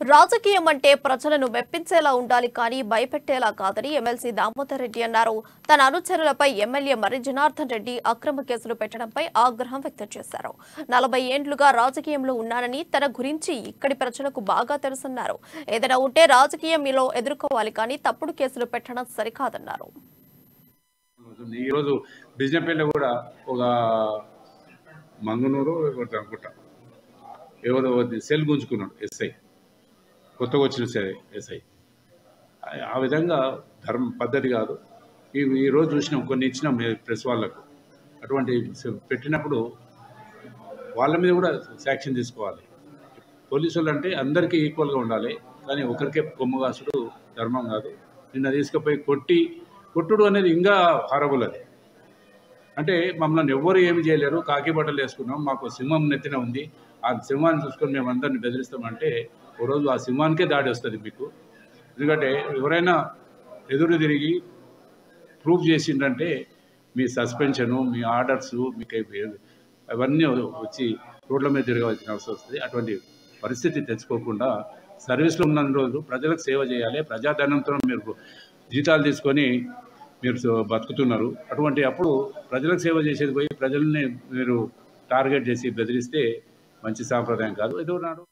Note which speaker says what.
Speaker 1: రాజకీయం అంటే ప్రజలను మెప్పించేలా ఉండాలి కానీ భయపెట్టేలా కాదని ఎమ్మెల్సీ దామోదర్ రెడ్డి అన్నారు. తన అనుచరులపై ఎమ్మెల్యే మరి జనార్దన్ రెడ్డి అక్రమ కేసులు పెట్టడంపై ఆగ్రహం వ్యక్తం చేశారు. నలభై ఏండ్లుగా రాజకీయంలో ఉన్నానని తన గురించి ఇక్కడి ప్రజలకు బాగా తెలుసన్నారు. ఏదైనా ఉంటే రాజకీయం ఇలా ఎదుర్కోవాలి కానీ తప్పుడు కేసులు పెట్టడం సరికాదన్నారు.
Speaker 2: ఈరోజు కూడా ఒక మంగనూరు అనుకుంటా. ఎవరో సెల్ గుంజుకున్నాడు ఎస్ఐ. కొత్తగా వచ్చిన ఎస్ఐ. ఆ- విధంగా ధర్మ పద్ధతి కాదు. ఈ ఈరోజు చూసినాం కొన్ని ఇచ్చినాం మీ- ప్రెస్ వాళ్ళకు. అటువంటి పెట్టినప్పుడు వాళ్ళ మీద కూడా శాక్షన్ తీసుకోవాలి. పోలీసులు అంటే అందరికీ ఈక్వల్గా ఉండాలి. కానీ ఒకరికే కొమ్ముగాసుడు ధర్మం కాదు. నిన్న తీసుకుపోయి కొట్టి కొట్టుడు అనేది ఇంకా హారబుల్ అది అంటే మమ్మల్ని ఎవ్వరు ఏమి చేయలేరు కాకి బట్టలు వేసుకున్నాం మాకు సింహం నెత్తిన ఉంది. ఆ సింహాన్ని చూసుకొని మేము అందరిని బెదిరిస్తామంటే ఓ రోజు ఆ సింహానికే దాడి వస్తుంది మీకు. ఎందుకంటే ఎవరైనా ఎదురు తిరిగి ప్రూఫ్ చేసిందంటే మీ సస్పెన్షను మీ ఆర్డర్స్ మీకు అవన్నీ వచ్చి రోడ్ల మీద తిరగవలసిన అవసరం వస్తుంది. అటువంటి పరిస్థితి తెచ్చుకోకుండా సర్వీస్లో ఉన్న రోజు ప్రజలకు సేవ చేయాలి. ప్రజాధనంతో మీరు జీతాలు తీసుకొని మీరు సో- బతుకుతున్నారు. అటువంటి అప్పుడు ప్రజలకు సేవ చేసేది పోయి ప్రజల్ని మీరు టార్గెట్ చేసి బెదిరిస్తే మంచి సాంప్రదాయం కాదు. ఏదో నాడు